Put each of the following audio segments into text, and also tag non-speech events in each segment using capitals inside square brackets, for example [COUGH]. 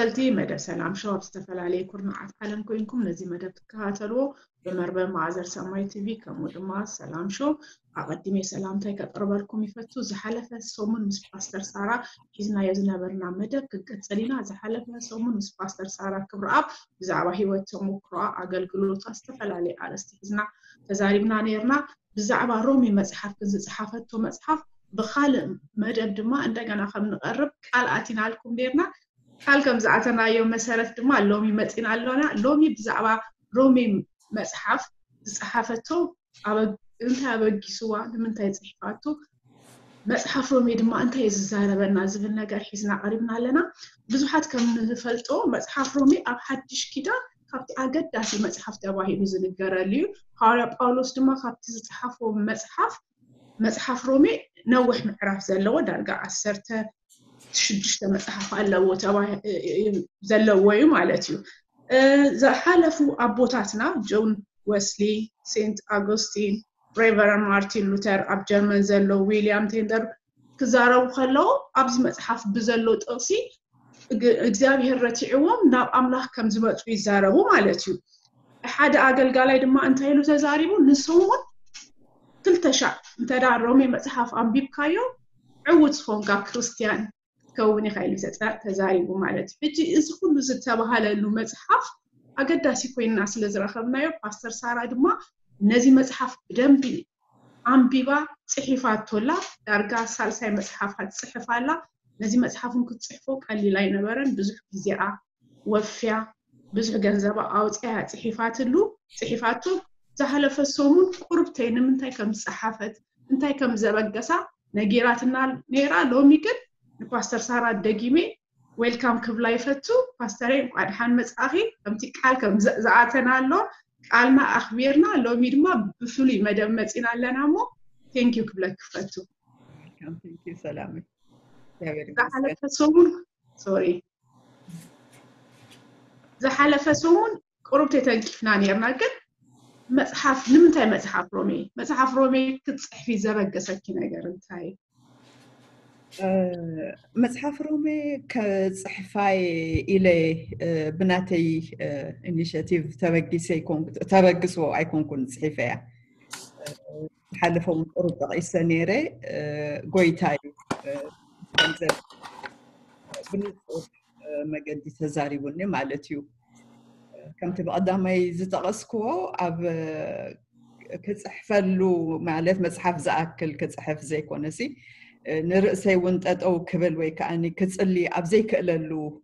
ተኸተልቲ መደብ ሰላም ሾው ኣብ ዝተፈላለየ ኩርንዓት ዓለም ኮይንኩም ነዚ መደብ ትከታተልዎ ብመርበብ ማእዘር ሰማይ ቲቪ ከምኡ ድማ ሰላም ሾው ኣቐዲሜ ሰላምታይ ከቕርበልኩም ይፈቱ ዝሓለፈ ሰሙን ምስ ፓስተር ሳራ ሒዝናዮ ዝነበርና መደብ ክንቀፅል ኢና ዝሓለፈ ሰሙን ምስ ፓስተር ሳራ ክብርኣብ ብዛዕባ ሂወት ተሞክሮኣ ኣገልግሎታ ዝተፈላለየ ኣርእስቲ ሒዝና ተዛሪብና ነርና ብዛዕባ ሮሚ መፅሓፍ ክንዝፅሓፈቶ መፅሓፍ ብካልእ መደብ ድማ እንደገና ከም ንቐርብ ቃል ኣቲናልኩም ነርና حالكم زعتنا يوم مسارت ما لومي متين على لنا لومي بزعبا رومي مصحف صحفته على انت على جسوا من تايز صحفته مصحف رومي ما انت يز زاره بنا زفنا غير حزنا قريبنا لنا بزحات كم نفلطو مصحف رومي اب حدش كدا كابت اجد داسي مصحف تباهي بزن غرالي حاريا باولوس دما كابت زحفو مصحف مصحف رومي نوح معراف زلو دارغا 10 ሽዱሽተ መፅሓፍ ኣለዎ ዘለዎ እዩ ማለት እዩ ዝሓለፉ ኣቦታትና ጆን ዌስሊ ሴንት ኣጎስቲን ሬቨረን ማርቲን ሉተር ኣብ ጀርመን ዘሎ ዊልያም ቴንደር ክዛረቡ ከለዉ ኣብዚ መፅሓፍ ብዘሎ ጥቕሲ እግዚኣብሔር ረቲዕዎም ናብ ኣምላኽ ከም ዝመፁ ይዛረቡ ማለት እዩ ሓደ ኣገልጋላይ ድማ እንታይ ኢሉ ተዛሪቡ ንስውን ክልተሻዕ እንተዳ ሮሜ መፅሓፍ ኣንቢብካዮ ዕውት ዝኮንካ ክርስትያን ከውብኒ ኃይሊ ዘፅናዕ ተዛሪቡ ማለት እዩ ሕጂ እዚ ኩሉ ዝተባሃለሉ መፅሓፍ ኣገዳሲ ኮይንና ስለ ዝረከብናዮ ፓስተር ሳራ ድማ ነዚ መፅሓፍ ብደንቢ ኣንቢባ ፅሒፋቶላ ዳርጋ ሳልሳይ መፅሓፋ ትፅሕፋላ ነዚ መፅሓፍን ክትፅሕፎ ቀሊል ኣይነበረን ብዙሕ ግዜኣ ወፍያ ብዙሕ ገንዘባ ኣውፅያ ፅሒፋትሉ ፅሒፋቱ ዝሃለፈ ሰሙን ቁርብተይ ንምንታይ ከም ዝፀሓፈት እንታይ ከም ዘበገሳ ነጊራትና ነይራ ሎሚ ግን ንፓስተር ሳራ ደጊሜ ዌልካም ክብላ ይፈቱ ፓስተሬ ቋድሓን መፅኣኺ ከምቲ ቃል ከም ዝኣተና ኣሎ ቃልና ኣኽቢርና ሎሚ ድማ ብፍሉይ መደብ መፂና ኣለና ሞ ቴንኪዩ ክብለ ክፈቱ ዝሓለፈ ሰሙን ሶሪ ዝሓለፈ ሰሙን ቁሩብተ ተንቂፍና ነርና ግን መፅሓፍ ንምንታይ መፅሓፍ ሮሜ መፅሓፍ ሮሜ ክትፅሕፊ ዘበገሰኪ ነገር እንታይ እዩ أه، متحف رومي كصحفاي الى أه، بناتي انيشيتيف تبقي تبقس ايكون كون صحفيه أه، حلفهم قرب رئيس نيري غويتاي ما قد تزاريبوني مع اليوتيوب كم تبقى دامي زتغسكو اب كتصحفلو مع مصحف زاكل كتصحف زي كونسي نرأسي ونتات أو كبل ويك أني كتسلي أبزي كألو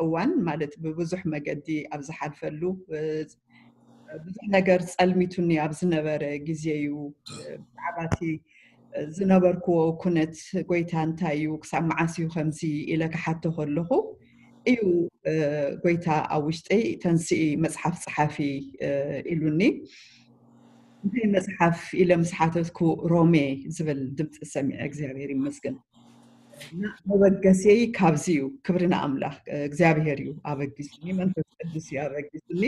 أوان مالت ببزح مجدي أبز حرفلو نجرس ألميتوني أبز نبر جزيو عباتي زنبركو كنت قويتان تايو كسام عاسيو خمسي إلا كحتى خلوه إيو قويتا أوشتي تنسي مصحف صحافي إلوني እንታይ መፅሓፍ ኢለ ምስሓተትኩ ሮሜ ዝብል ድምፂ ሰሚዐ እግዚኣብሄር ይመስግን መበገሴይ ካብዚ እዩ ክብሪ ንኣምላኽ እግዚኣብሄር እዩ ኣበጊስኒ መንፈስ ቅዱስ እዩ ኣበጊስኒ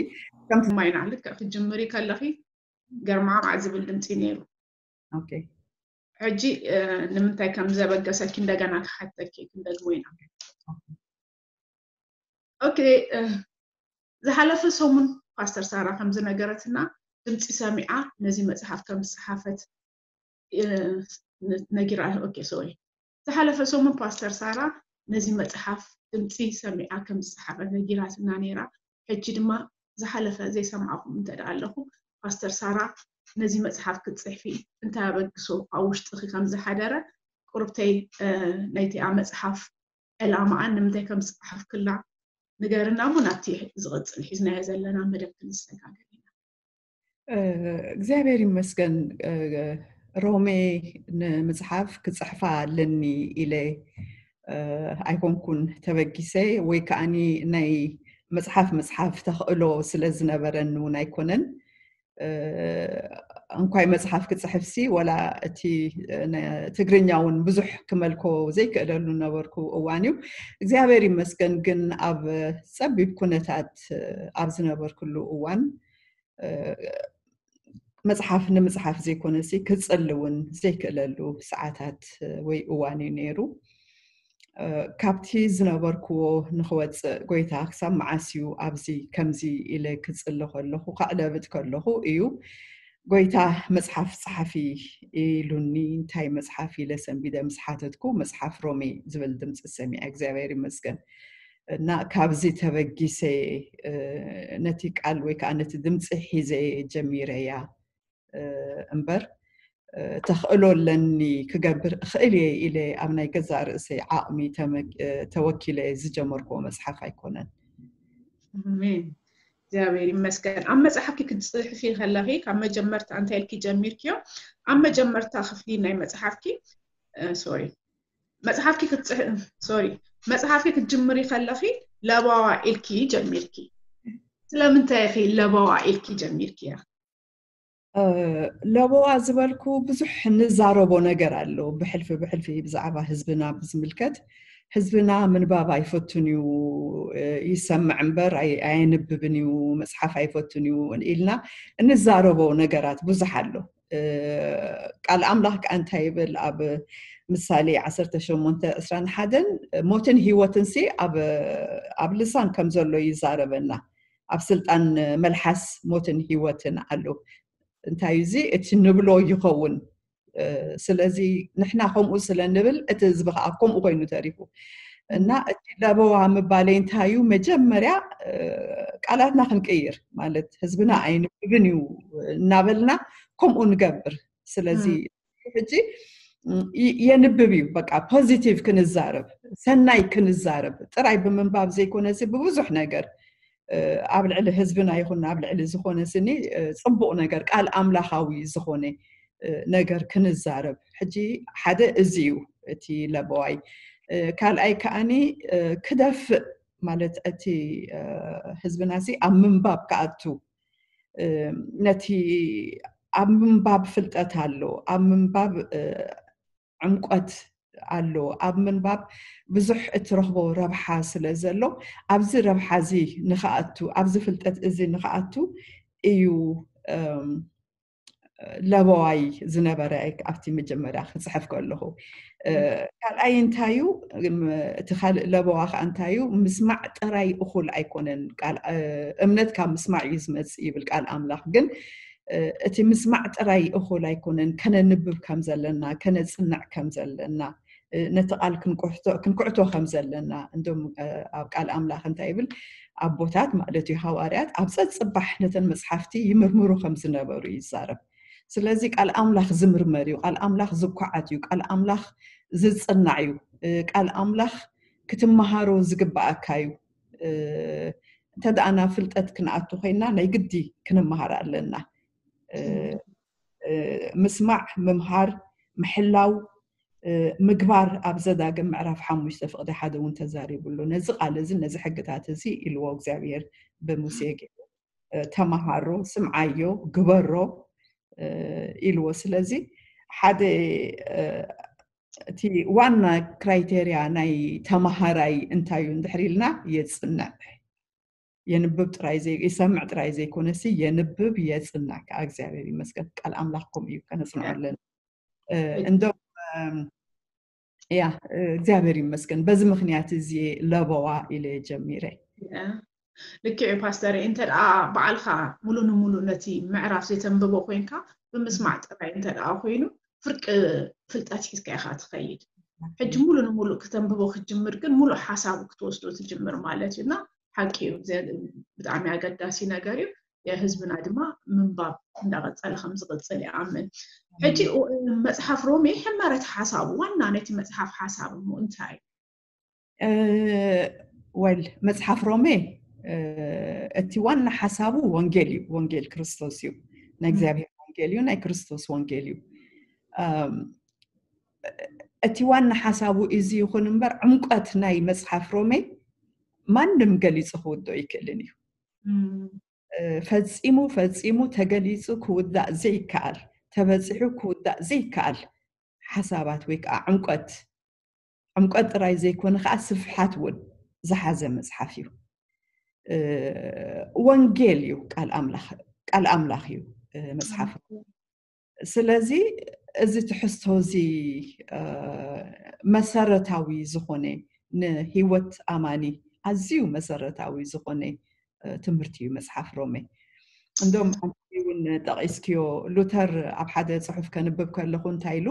ከምቲ ማይና ልክዕ ክጅምር ከለኺ ገርማ ገርማማዕ ዝብል ድምፂ ነይሩ ሕጂ ንምንታይ ከም ዘበገሰኪ እንደገና ክሓተኪ ክንደግሞ ኢና ኦኬ ዝሓለፈ ሰሙን ፓስተር ሳራ ከምዝነገረትና ድምፂ ሰሚዓ ነዚ መፅሓፍ ከም ዝፀሓፈት ነጊራ ኦኬ ሶሪ ዝሓለፈ ሰሙን ፓስተር ሳራ ነዚ መፅሓፍ ድምፂ ሰሚዓ ከም ዝፀሓፈት ነጊራትና ነይራ ሕጂ ድማ ዝሓለፈ ዘይሰምዓኩም እንተደ ኣለኹም ፓስተር ሳራ ነዚ መፅሓፍ ክትፅሕፊ እንታይ ኣበግሶ ኣብ ውሽጢ ከም ዝሓደረ ቁርብተይ ናይቲ ኣብ መፅሓፍ ዕላማኣን ንምንታይ ከም ዝፀሓፍ ክላ ንገርና እሞ ናብቲ ዝቕፅል ሒዝናዮ ዘለና መደብ ክንስተጋገል እግዚኣብሔር ይመስገን ሮሜ ንምፅሓፍ ክፅሕፋ ኣለኒ ኢለ ኣይኮንኩን ተበጊሰ ወይ ከዓኒ ናይ መፅሓፍ መፅሓፍ ተኽእሎ ስለ ዝነበረን እውን ኣይኮነን እንኳይ መፅሓፍ ክፅሕፍ ሲ ወላ እቲ ትግርኛ እውን ብዙሕ ክመልኮ ዘይክእለሉ ነበርኩ እዋን እዩ እግዚኣብሔር ይመስገን ግን ኣብ ፀቢብ ኩነታት ኣብ ዝነበርክሉ እዋን መፅሓፍ ንምፅሓፍ ዘይኮነ ሲ ክፅሊ እውን ዘይክእለሉ ሰዓታት ወይ እዋን እዩ ነይሩ ካብቲ ዝነበርክዎ ንክወፅእ ጎይታ ክሳብ መዓስዩ ኣብዚ ከምዚ ኢለ ክፅሊ ከለኹ ካዕለብጥ ከለኹ እዩ ጎይታ መፅሓፍ ፀሓፊ ኢሉኒ እንታይ መፅሓፍ ኢለ ሰንቢደ ምስ ሓተትኩ መፅሓፍ ሮሜ ዝብል ድምፂ ሰሚዐ እግዚኣብሔር ይመስገን እና ካብዚ ተበጊሰ ነቲ ቃል ወይ ከዓ ነቲ ድምፂ ሒዘ ጀሚረ እያ እምበር ተኽእሎ ኣለኒ ክገብር እኽእል እየ ኢለ ኣብ ናይ ገዛ ርእሰይ ዓቕሚ ተወኪለ ዝጀመርክዎ መፅሓፍ ኣይኮነን እግዚኣብሔር ይመስገን ኣብ መፅሓፍኪ ክትፅሕፊ ከለኺ ካብ መጀመርታ እንታይ ኢልኪ ጀሚርክዮ ኣብ መጀመርታ ክፍሊ ናይ መፅሓፍኪ ሶሪ መፅሓፍኪ ሶሪ መፅሓፍኪ ክትጅምሪ ከለኺ ለባዋ ኢልኪ ጀሚርኪ ስለምንታይ ኺ ለባዋ ኢልኪ ጀሚርኪ እያ لو زبالكو بزح نزاربو نقر اللو بحلفي بحلفي بزعبا هزبنا بزملكت هزبنا من بابا يفوتني ويسمع عمبر عين ببني ومسحف يفوتني ونقلنا نزاربو نقرات بزح اللو قال أملاك أنت هيبل أب مثالي عصر تشو منت أسران حدن موتن هي وتنسي أب أب لسان كم زلو يزاربنا أب سلطان ملحس موتن هي وتن እንታይ እዚ እቲ ንብሎ ይኸውን ስለዚ ንሕና ከምኡ ስለንብል እቲ ህዝቢ ከዓ ከምኡ ኮይኑ ተሪፉ እና እቲ ለበዋ ምባለይ እንታይ እዩ መጀመርያ ቃላትና ክንቅይር ማለት ህዝብና ኣይንብብን እዩ እናበልና ከምኡ ንገብር ስለዚ ሕጂ የንብብ እዩ በቃ ፖዚቲቭ ክንዛረብ ሰናይ ክንዛረብ ጥራይ ብምንባብ ዘይኮነ እዚ ብብዙሕ ነገር ኣብ ልዕሊ ህዝብና ይኹን ኣብ ልዕሊ ዝኾነ ስኒ ፅቡቅ ነገር ቃል ኣምላኻዊ ዝኾነ ነገር ክንዛረብ ሕጂ ሓደ እዚ እዩ እቲ ለበዋይ ካልኣይ ከዓኒ ክደፍእ ማለት እቲ ህዝብና እዚ ኣብ ምንባብ ክኣቱ ነቲ ኣብ ምንባብ ፍልጠት ኣሎ ኣብ ምንባብ ዕምቆት ኣሎ ኣብ ምንባብ ብዙሕ እትረኽቦ ረብሓ ስለ ዘሎ ኣብዚ ረብሓ እዚ ንኽኣቱ ኣብዚ ፍልጠት እዚ ንኽኣቱ እዩ ለበዋይ ዝነበረ ኣብቲ መጀመርያ ክፅሕፍ ከለኹ ካልኣይ እንታይ እዩ እቲ ካልእ ለበዋ ከዓ እንታይ እዩ ምስማዕ ጥራይ እኹል ኣይኮነን እምነት ካብ ምስማዕ እዩ ዝመፅእ ይብል ቃል ኣምላኽ ግን እቲ ምስማዕ ጥራይ እኹል ኣይኮነን ከነንብብ ከም ዘለና ከነፅንዕ ከም ዘለና ነቲ ቃል ክንኩዕቶ ከም ዘለና እንዶም ኣብ ቃል ኣምላኽ እንታይ ይብል ኣቦታት ማለት እዩ ሃዋርያት ኣብ ፀፅባሕ ነተን መፅሓፍቲ ይምርምሩ ከም ዝነበሩ እዩ ይዛረብ ስለዚ ቃል ኣምላኽ ዝምርመር እዩ ቃል ኣምላኽ ዝኳዓት እዩ ቃል ኣምላኽ ዝፅናዕ እዩ ቃል ኣምላኽ ክትመሃሮ ዝግባኣካ እዩ እንተደኣ ናብ ፍልጠት ክንኣቱ ኮይና ናይ ግዲ ክንመሃር ኣለና ምስማዕ ምምሃር ምሕላው ምግባር ኣብ ዘዳግም ምዕራፍ ሓሙሽተ ፍቕዲ ሓደ እውን ተዛሪቡሉ ነዚ ቃል እዚ ነዚ ሕግታት እዚ ኢልዎ እግዚኣብሔር ብሙሴ ገ ተማሃሮ ስምዓዮ ግበሮ ኢልዎ ስለዚ ሓደ እቲ ዋና ክራይቴርያ ናይ ተማሃራይ እንታይ እዩ እንድሕር ኢልና የፅንዕ የንብብ ጥራይ ይሰምዕ ጥራይ ዘይኮነሲ የንብብ የፅንዕ ከዓ እግዚኣብሔር ይመስገን ቃል ኣምላኽኩም እዩ ከነፅንዑ ኣለና እንደው ያ እግዚአብሔር ይመስገን በዚ ምክንያት እዚ ለበዋ ኢለ ጀሚረ ልክዑ ፓስተር እንተ በዓልካ ሙሉ ንሙሉእ ነቲ ምዕራፍ ዘተንብቦ ኮይንካ ብምስማዕ ጥራይ እንተ ኮይኑ ፍርቂ ፍልጠት ሒዝካ ኢካ ትኸይድ ሕጂ ሙሉ ንሙሉእ ክተንብቦ ክጅምር ግን ሙሉእ ሓሳቡ ክትወስዶ ትጅምር ማለት እዩና ሓቂ እዩ ብጣዕሚ ኣገዳሲ ነገር እዩ يا هزبنا دما من باب عندما تصل خمس تصل عمل حتي مصحف رومي حمرت حساب وانا نت مصحف حساب مو انتاي أه، ول مصحف رومي أه، اتي وانا حساب وانجيلي وانجيل كريستوس يو نكزابي وانجيلي ناي كريستوس وانجيلي أه، اتي وانا حساب ازي يكون امبر عمقت ناي مصحف رومي ما نمجلي صحو دو يكلني فزيمو فزيمو تجليزو كودا زي كار تبزيحو كودا زي كار حسابات ويك عمقت عمقت راي زي كون خاسف حاتون زحازة مزحافيو وانجيليو قال أملاخ قال سلازي إذا تحسته زي مسارة تاوي زخوني نهيوت أماني أزيو مسارة تاوي زخوني ትምህርቲ እዩ መፅሓፍ ሮሜ እንዶም ሓንቲ እውን ጠቂስክዮ ሉተር ኣብ ሓደ ፅሑፍ ከንብብ ከለኹ እንታይ ኢሉ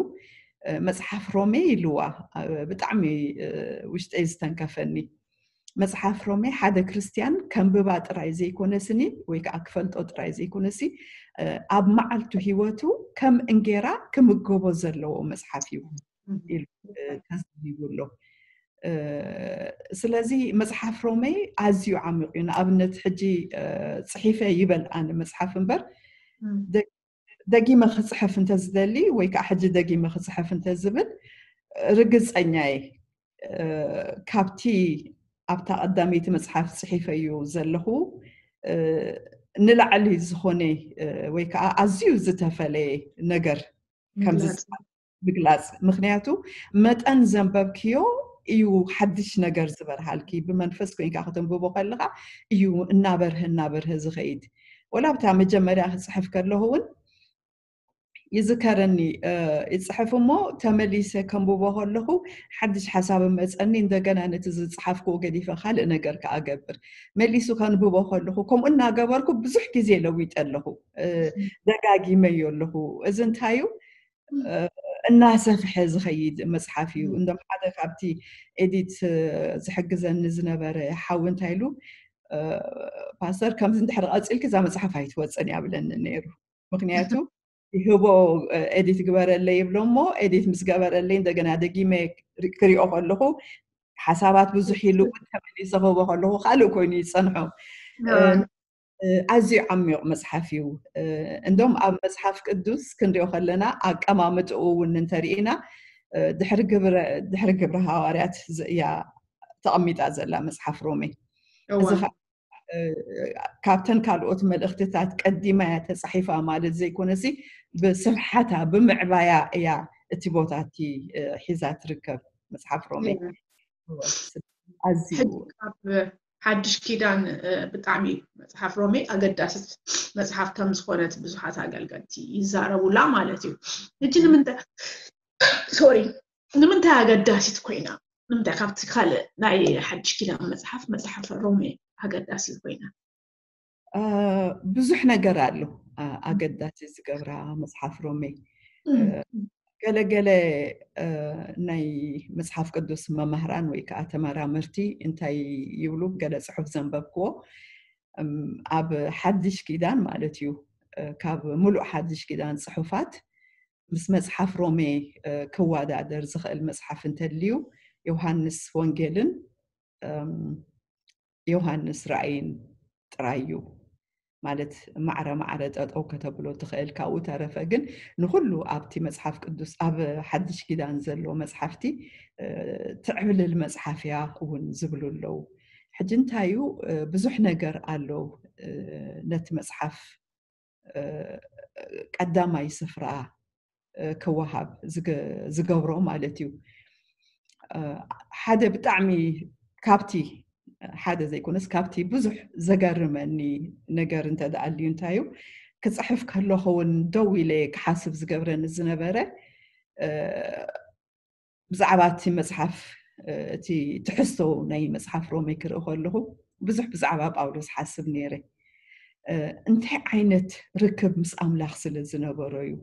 መፅሓፍ ሮሜ ኢልዋ ብጣዕሚ ውሽጠይ ዝተንከፈኒ መፅሓፍ ሮሜ ሓደ ክርስትያን ከንብባ ጥራይ ዘይኮነስኒ ወይ ከዓ ክፈልጦ ጥራይ ዘይኮነሲ ኣብ መዓልቱ ሂወቱ ከም እንጌራ ክምገቦ ዘለዎ መፅሓፍ እዩ ኢሉ ተዝሂቡ ኣሎ ስለዚ መፅሓፍ ሮሜ ኣዝዩ ዓሚቑ እዩ ንኣብነት ሕጂ ፅሒፈ ይበል ኣነ መፅሓፍ እምበር ደጊመ ክፅሕፍ እንተዝደሊ ወይ ከዓ ሕጂ ደጊመ ክፅሕፍ እንተዝብል ርግፀኛየ ካብቲ ኣብታ ቀዳመይቲ መፅሓፍ ፅሒፈ እዩ ዘለኹ ንላዕሊ ዝኾነ ወይ ከዓ ኣዝዩ ዝተፈለየ ነገር ከምዚ ምግላፅ ምክንያቱ መጠን ዘንበብክዮ እዩ ሓድሽ ነገር ዝበርሃልኪ ብመንፈስ ኮይንካ ክትንብቦ ከለካ እዩ እናበርህ እናበርህ ዝኸይድ ወላ ብታ መጀመርያ ክፅሕፍ ከለኹ እውን ይዝከረኒ ይፅሕፍ እሞ ተመሊሰ ከንብቦ ከለኹ ሓድሽ ሓሳብ መፀኒ እንደገና ነቲ ዝፅሓፍክዎ ገዲፈ ካልእ ነገር ከኣገብር መሊሱ ከንብቦ ከለኹ ከምኡ እናገበርኩ ብዙሕ ግዜ ለዊጠ ኣለኹ ደጋጊመዮ ኣለኹ እዚ እንታይ እዩ الناس فحز خيد መፅሓፍ እዩ እንዶም ሓደ ካብቲ ኤዲት ዝሕግዘኒ ዝነበረ ሓዊ እንታይ ኢሉ ፓስተር ከምዚ እንድሕር ቀፂልክ እዛ መፅሓፍ ኣይትወፅን ያብለኒ ነይሩ ምክንያቱ ይህቦ ኤዲት ግበረለ ይብሎ እሞ ኤዲት ምስ ገበረለይ እንደገና ደጊመ ክሪኦ ከለኹ ሓሳባት ብዙሕ ኢሉ ተመሊሰ ክህቦ ከለኹ ካልእ ኮይኑ ይፀንሑ ኣዝዩ ዓሚቕ መፅሓፍ እዩ እንዶም ኣብ መፅሓፍ ቅዱስ ክንሪኦ ከለና ኣቀማምጥኡ እውን እንተርኢና ድሕሪ ግብሪ ሃዋርያት እያ ተቐሚጣ ዘላ መፅሓፍ ሮሜ እዚ ካብተን ካልኦት መልእኽትታት ቀዲማ እያ ተፃሒፋ ማለት ዘይኮነሲ ብስምሓታ ብምዕባያ እያ እቲ ቦታ እቲ ሒዛ ትርከብ መፅሓፍ ሮሜ ኣዝዩ ሓድሽ ኪዳን ብጣዕሚ መፅሓፍ ሮሜ ኣገዳሲት መፅሓፍ ከም ዝኮነት ብዙሓት ኣገልገልቲ ይዛረቡላ ማለት እዩ እጂ ንምንታይ [COUGHS] ሶሪ ንምንታይ ኣገዳሲት ኮይና ንምንታይ ካብቲ ካልእ ናይ ሓድሽ ኪዳን መፅሓፍ መፅሓፍ ሮሜ ኣገዳሲት ኮይና ብዙሕ ነገር ኣሎ ኣገዳሲ ዝገብራ መፅሓፍ ሮሜ قلا قلا آه، ناي مصحف قدوس ما مهران ويك اتمارا مرتي انتي يولو قلا صحف زنببكو اب حدش كيدان مالتيو آه، كاب ملو حدش كيدان صحفات مس مصحف رومي آه، كوادا درزخ المصحف انتليو يوهانس فونجيلن يوهانس راين ترايو ማለት ማዕረ ማዕረ ጠጠው ከተብሎ ትኽእል ካብኡ ተረፈ ግን ንኩሉ ኣብቲ መፅሓፍ ቅዱስ ኣብ ሓድሽ ኪዳን ዘሎ መፅሓፍቲ ትዕብልል መፅሓፍ እያ እውን ዝብሉ ኣለው ሕጂ እንታይ እዩ ብዙሕ ነገር ኣለው ነቲ መፅሓፍ ቀዳማይ ስፍራ ክወሃብ ዝገብሮ ማለት እዩ ሓደ ብጣዕሚ ካብቲ ሓደ ዘይኮነስ ካብቲ ብዙሕ ዘገርመኒ ነገር እንተደኣልዩ እንታይ እዩ ክፅሕፍ ከለኹ እውን ደው ኢለ ክሓስብ ዝገብረኒ ዝነበረ ብዛዕባ እቲ መፅሓፍ እቲ ትሕዝቶ ናይ መፅሓፍ ሮሜ ክርኢ ከለኹ ብዙሕ ብዛዕባ ጳውሎስ ሓስብ ነይረ እንታይ ዓይነት ርክብ ምስ ኣምላኽ ስለ ዝነበረ እዩ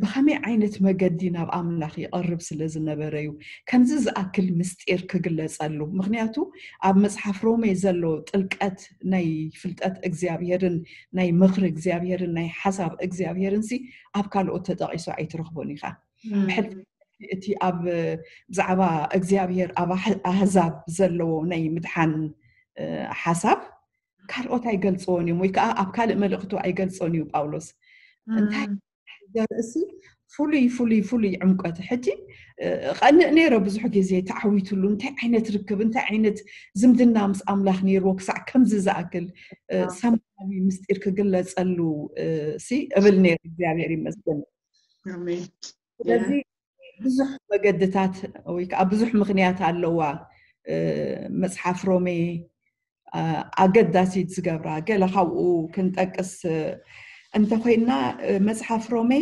ብከመይ ዓይነት መገዲ ናብ ኣምላኽ ይቐርብ ስለ ዝነበረ እዩ ከምዚ ዝኣክል ምስጢር ክግለፀሉ ምክንያቱ ኣብ መፅሓፍ ሮሜ ዘሎ ጥልቀት ናይ ፍልጠት እግዚኣብሔርን ናይ ምኽሪ እግዚኣብሔርን ናይ ሓሳብ እግዚኣብሔርን ሲ ኣብ ካልኦት ተጠቂሱ ኣይትረክቦን ኢኻ እቲ ኣብ ብዛዕባ እግዚኣብሔር ኣብ ኣህዛብ ዘለዎ ናይ ምድሓን ሓሳብ كاروت ايجل صوني ويكا ابكال ملغتو ايجل صوني وباولوس رأسي فولي فولي فولي عمقات حجي قلنا نيرا بزحو كيزي تعوي تلو انت عينت ركب انت عينت زمد النامس املاخ نير وكسع كم زاكل سامي مستير كقلة سألو سي قبل نير زياري يعني مزدن بزح مقدتات ويكا بزح مغنيات اللوا مصحف رومي ኣገዳሲት ዝገብራ ገለ ካብኡ ክንጠቅስ እንተኮይንና መፅሓፍ ሮሜ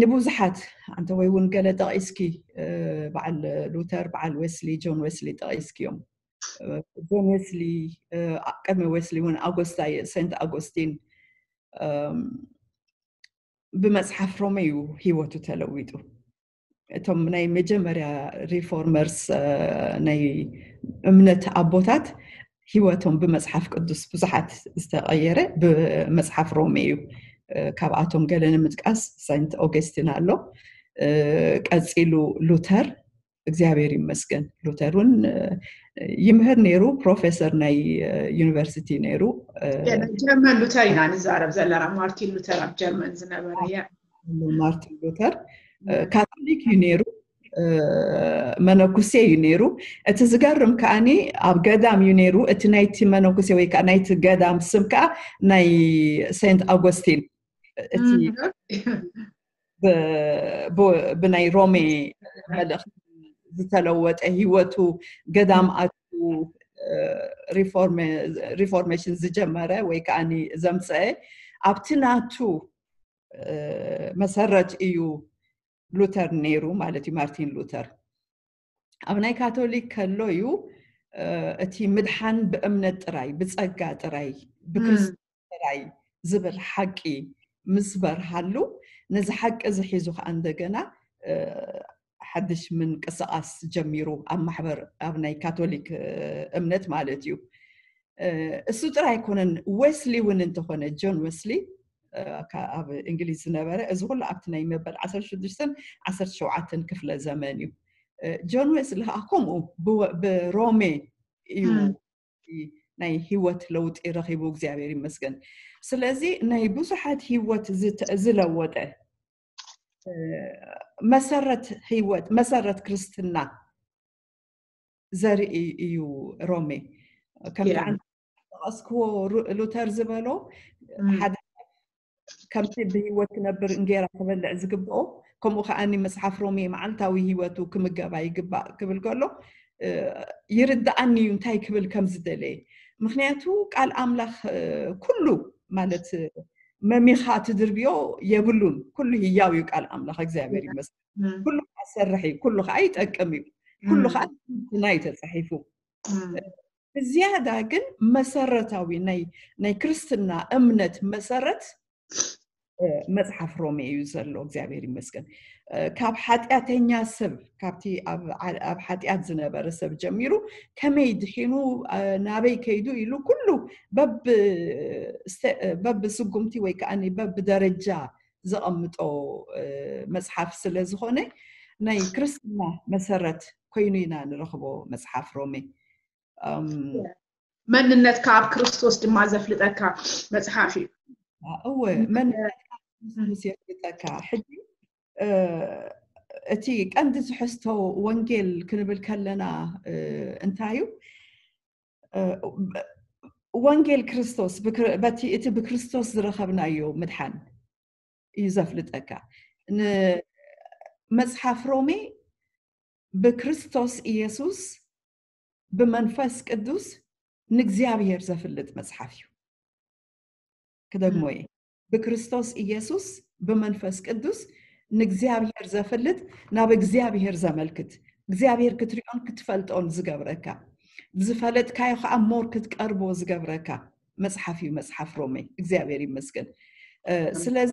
ንብዙሓት ኣንተ ወይ እውን ገለ ጠቂስኪ በዓል ሉተር በዓል ዌስሊ ጆን ዌስሊ ጠቂስኪ እዮም ጆን ዌስሊ ቅድሚ ዌስሊ እውን ኣጎስታ ሴንት ኣጎስቲን ብመፅሓፍ ሮሜ እዩ ሂወቱ ተለዊጡ እቶም ናይ መጀመርያ ሪፎርመርስ ናይ እምነት ኣቦታት ሂወቶም ብመፅሓፍ ቅዱስ ብዙሓት ዝተቀየረ ብመፅሓፍ ሮሜ እዩ ካብኣቶም ገለ ንምጥቃስ ሳንት ኦገስቲን ኣሎ ቀፂሉ ሉተር እግዚኣብሔር ይመስገን ሉተር እውን ይምህር ነይሩ ፕሮፌሰር ናይ ዩኒቨርሲቲ ነይሩ ጀርመን ሉተር ኢና ንዛረብ ዘለና ማርቲን ሉተር ኣብ ጀርመን ዝነበረ እየ ማርቲን ሉተር ካቶሊክ እዩ ነይሩ መነኩሴ እዩ ነይሩ እቲ ዝገርም ከዓኒ ኣብ ገዳም እዩ ነይሩ እቲ ናይቲ መነኩሴ ወይ ከዓ ናይቲ ገዳም ስም ከዓ ናይ ሴንት ኣጎስቲን እቲ ብናይ ሮሜ መልእክቲ ዝተለወጠ ሂወቱ ገዳም ኣቱ ሪፎርሜሽን ዝጀመረ ወይ ከዓኒ ዘምፀአ ኣብቲ ናቱ መሰረት እዩ لوتر نيرو مالتي مارتين لوتر أبناي كاثوليك كلويو أتي مدحن بأمنة تراي بتسأجع تراي بكريست تراي زبر حقي مسبر حلو نزحك أزحيزوخ عندنا حدش من قصاص جميرو أم محبر أبناي كاثوليك أمنة مالتيو السوتر هيكون ويسلي ون انتخونا جون ويسلي ካብ እንግሊዝ ዝነበረ እዚ ኩሉ ኣብቲ ናይ መበል 16 17 ክፍለ ዘመን እዩ ጆን ዌስሊ ከዓ ከምኡ ብሮሜ እዩ ናይ ሂወት ለውጢ ረኪቡ እግዚኣብሔር ይመስገን ስለዚ ናይ ብዙሓት ሂወት ዝለወጠ መሰረት ሂወት መሰረት ክርስትና ዘርኢ እዩ ሮሜ ከም ከዓ ጠቀስክዎ ሉተር ዝበሎ ሓደ ከምቲ ብሂወት ክነብር እንጌራ ክበልዕ ዝግብኦ ከምኡ ከዓ መፅሓፍ ሮሜ መዓልታዊ ሂወቱ ክምገባ ይግባእ ክብል ከሎ ይርዳኣኒ እዩ እንታይ ክብል ከም ዝደለየ ምክንያቱ ቃል ኣምላኽ ኩሉ ማለት መሚኻ ትድርብዮ የብሉን ኩሉ ህያው እዩ ቃል ኣምላኽ እግዚኣብሔር ይመስል ኩሉ ከዓ ዝሰርሕ እዩ ኩሉ ከዓ ይጠቅም እዩ ኩሉ ከዓ ናይ ተፃሒፉ ብዝያዳ ግን መሰረታዊ ናይ ክርስትና እምነት መሰረት መፅሓፍ ሮሜ እዩ ዘሎ እግዚኣብሔር ይመስገን ካብ ሓጢኣተኛ ሰብ ካብቲ ኣብ ሓጢኣት ዝነበረ ሰብ ጀሚሩ ከመይ ድሒኑ ናበይ ከይዱ ኢሉ ኩሉ በብ ስጉምቲ ወይ ከዓ በብ ደረጃ ዘቐምጦ መፅሓፍ ስለ ዝኾነ ናይ ክርስትና መሰረት ኮይኑ ኢና ንረክቦ መፅሓፍ ሮሜ መንነትካ ኣብ ክርስቶስ ድማ ዘፍልጠካ መፅሓፍ እዩ እወ መንነት سيرتك حجي آه، اتي قند زحستو وانجيل كنبل كلنا آه، انتايو آه، وانجيل كريستوس بكر باتي اتي بكريستوس زرخبنا ايو مدحان يزفل تاكا مزحف رومي بكريستوس يسوس بمنفس قدوس نكزيابير زفلت مزحف كده موي ብክርስቶስ ኢየሱስ ብመንፈስ ቅዱስ ንእግዚኣብሄር ዘፈልጥ ናብ እግዚኣብሄር ዘመልክት እግዚኣብሄር ክትሪኦን ክትፈልጦን ዝገብረካ ዝፈለጥካዮ ከዓ ሞር ክትቀርቦ ዝገብረካ መፅሓፍ እዩ መፅሓፍ ሮሜ እግዚኣብሄር ይመስገን ስለዚ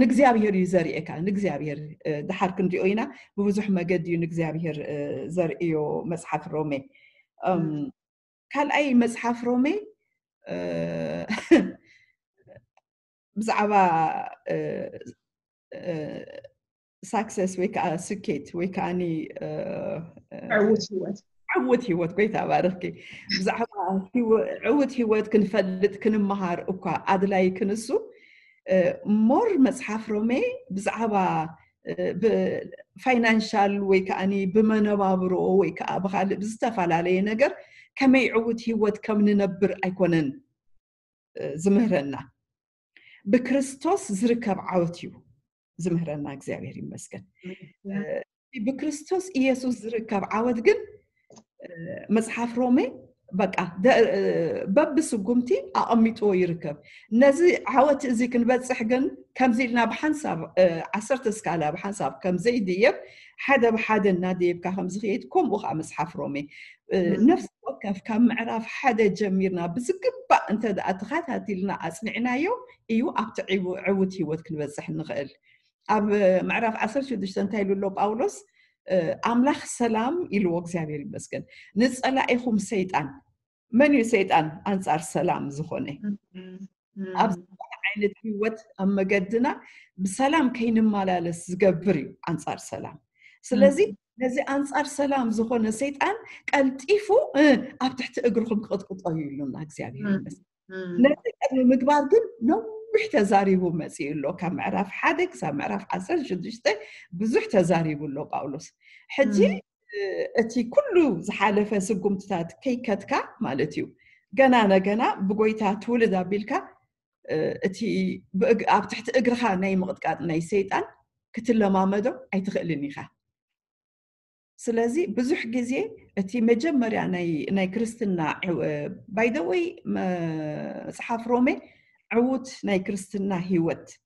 ንእግዚኣብሄር እዩ ዘርእየካ ንእግዚኣብሄር ድሓር ክንሪኦ ኢና ብብዙሕ መገዲ እዩ ንእግዚኣብሄር ዘርእዮ መፅሓፍ ሮሜ ካልኣይ መፅሓፍ ሮሜ ብዛዕባ ሳክሰስ ወይ ከዓ ስኬት ወይ ከዓኒ ዕውት ሂወት ዕውት ሂወት ጎይታ ባርኽኪ ብዛዕባ ዕውት ሂወት ክንፈልጥ ክንመሃር እኳ ኣድላይ ክንሱ ሞር መፅሓፍ ሮሜ ብዛዕባ ብፋይናንሻል ወይ ከዓኒ ብመነባብሮ ወይ ከዓ ብካልእ ብዝተፈላለየ ነገር ከመይ ዕውት ሂወት ከም ንነብር ኣይኮነን ዝምህረና بكريستوس زركب عوتيو زمهرنا اغزابير يمسكن بكريستوس يسوس زركب عوت جن مصحف رومي بقى باب سقومتي اقميتو يركب نزي عوت زي كن بصح جن كم زي لنا بحنساب عصرت سكالا بحنساب كم زي ديب حدا بحدا ناديب كخمس زغيت كم بخا مصحف رومي نفس كاف كام معرف حدا جميرنا بزقبا انت اتخات هاتي لنا يو ايو ابتعيو عوت هيوت كنبزح نغل اب معراف 10 شدشت انتاي لولو باولوس ኣምላኽ ሰላም ኢልዎ እግዚኣብሔር ይመስገን ንፀላኢኹም ሰይጣን መን እዩ ሰይጣን ኣንፃር ሰላም ዝኾነ ኣብ ዝኾነ ዓይነት ሂወት ኣብ መገድና ብሰላም ከይንመላለስ ዝገብር እዩ انصار ሰላም سلازي ነዚ ኣንፃር ሰላም ዝኮነ ሰይጣን ቀልጢፉ ኣብ ትሕቲ እግርኩም ክቅጥቅጦ ይብሉና እግዚኣብሔር ይመስል ነዚ ቅድሚ ምግባር ግን ነዊሕ ተዛሪቡ መፅኡ ኣሎ ካብ ምዕራፍ ሓደ ክሳብ ምዕራፍ 16 ብዙሕ ተዛሪቡ ኣሎ ጳውሎስ ሕጂ እቲ ኩሉ ዝሓለፈ ስጉምትታት ከይከትካ ማለት እዩ ገና ነገና ብጎይታ ትውልድ ኣቢልካ እቲ ኣብ ትሕቲ እግርካ ናይ ምቕጥቃጥ ናይ ሰይጣን ክትለማመዶ ኣይትኽእልን ኢኻ سلازي بزح جزي اتي مجمر يعني ناي كريستنا باي ذا واي صحاف رومي عوت ناي كريستنا هيوت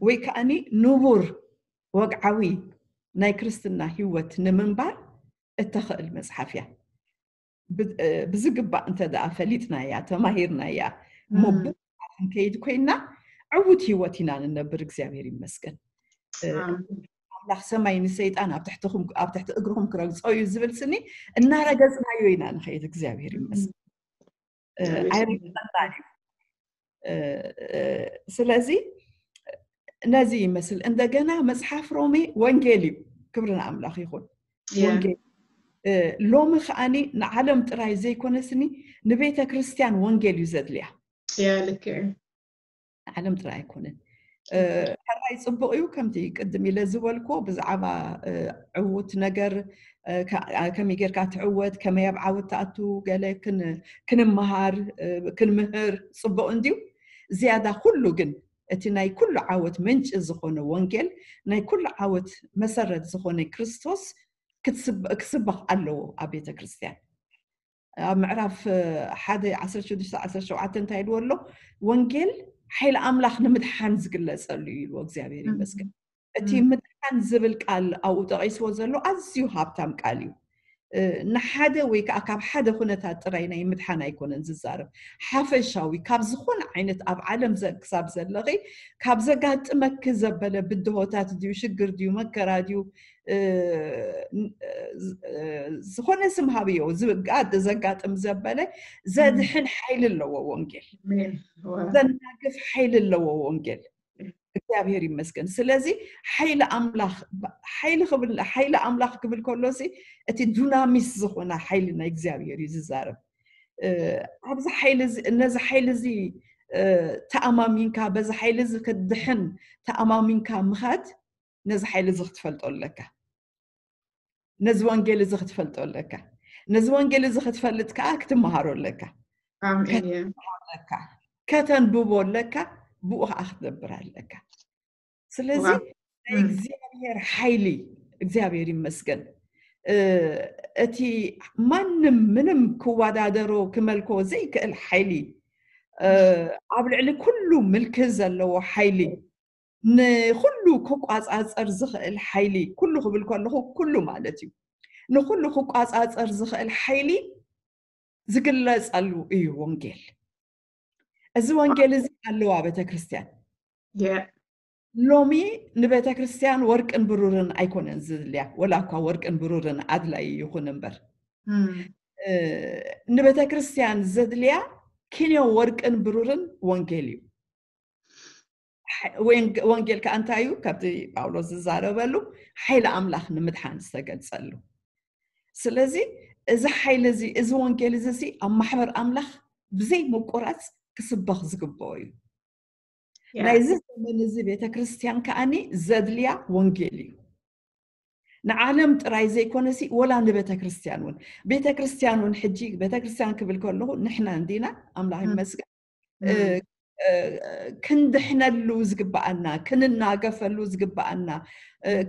وي كاني نبور وقعوي ناي كريستنا هيوت نمنبار اتخل مصحفيا بزقبا انت دا فليتنا يا تماهيرنا يا مبو كيد كوينا عوت هيوتنا ننبر اغزابير يمسكن ንክሰማይ ንሰይጣን ኣብ ትሕቲ እግርኩም ክረግፆ እዩ ዝብል ስኒ እናረገፅናዮ ኢና ንኸይድ እግዚኣብሔር ይመስል ኣይረግፀና እዩ ስለዚ ነዚ ይመስል እንደገና መፅሓፍ ሮሜ ወንጌል እዩ ክብርን ኣምላኽ ይኹን ወንጌል ሎሚ ከዓኒ ንዓለም ጥራይ ዘይኮነስኒ ንቤተ ክርስትያን ወንጌል እዩ ዘድልያ ልክዕ ንዓለም ጥራይ ኣይኮነን أه، حراي صبغ يو إيوه كم تيك قدمي لزول كو بزعبا أه، عوت نقر أه، كم يقير كات عوت كم يبع عوت تاتو قال إيه، كن كن مهار كن مهر صبغ انديو زيادة كله جن اتي ناي كل عوت منش زخون وانجل ناي كل عوت مسرد زخون كريستوس كتسب كسبق الو ابيتا كريستيان معرف حدا عسر شو عسر شو عتنتايل ولو وانجل حيل أملاخ نمد حنز قل أسألو يلو أكزيابيري بس كن أتي مد حنز بل أو دعيس وزلو أزيو هابتام قاليو نحادة ويك أكاب حادة خونة تاترين أي مدحانا يكون انززار حافشاوي كاب زخون عينت أب عالم زكساب زلغي كاب زقات مكزب بلا بدهوتات ديو شقر ديو مكرا ديو ዝኾነ ስምሃብዮ ዝብጋድ ዘጋጥም ዘበለ ዘድሕን ሓይሊ ኣለዎ ወንጌል ዘናግፍ ሓይሊ ኣለዎ ወንጌል እግዚኣብሔር ይመስገን ስለዚ ሓይሊ ኣምላኽ ሓይሊ ኣምላኽ ክብል ከሎ ሲ እቲ ዱናሚስ ዝኾነ ሓይሊ ናይ እግዚኣብሔር እዩ ዝዛረብ ኣብዚ ሓይሊ ነዚ ሓይሊ እዚ ተኣማሚንካ በዚ ሓይሊ እዚ ክድሕን ተኣማሚንካ ምኻድ نز حيلي زغت فلت لك نز وانجيلي زغت فلت لك نز وانجيلي زغت فلت كاك تمهارو إيه. لك كتن بوبو لك بو اخذ برا لك سلازي اكزيابير حيلي اكزيابير يمسكن اتي منم منم كوادا دارو كملكو زيك الحيلي قبل أه على ملك زلو حيلي ንኩሉ ክቋፃፀር ዝኽእል ሓይሊ ኩሉ ክብል ከለኹ ኩሉ ማለት እዩ ንኩሉ ክቋፃፀር ዝኽእል ሓይሊ ዝግለፀሉ እዩ ወንጌል እዚ ወንጌል እዚ ኣለዋ ቤተክርስትያን ሎሚ ንቤተክርስትያን ወርቅን ብሩርን ኣይኮነን ዝድልያ ወላ እኳ ወርቅን ብሩርን ኣድላይ ይኹን እምበር ንቤተክርስትያን ዘድልያ ኪንዮ ወርቅን ብሩርን ወንጌል እዩ ወንጌል ከዓ እንታይ እዩ ካብቲ ጳውሎስ ዝዛረበሉ ሓይሊ ኣምላኽ ንምድሓን ዝተገልፀሉ ስለዚ እዚ ሓይሊ እዚ እዚ ወንጌል እዚ እዚ ኣብ ማሕበር ኣምላኽ ብዘይ ምቁራፅ ክስበኽ ዝግብኦ እዩ ናይዚ ዘመን እዚ ቤተ ክርስቲያን ከዓኒ ዘድልያ ወንጌል እዩ ንዓለም ጥራይ ዘይኮነሲ ወላ ንቤተ ክርስቲያን እውን ቤተ ክርስቲያን እውን ሕጂ ቤተ ክርስቲያን ክብል ከለኹ ንሕና እንዲና ኣምላኽ ይመስገን ክንድሕነሉ ዝግባኣና ክንናገፈሉ ዝግባኣና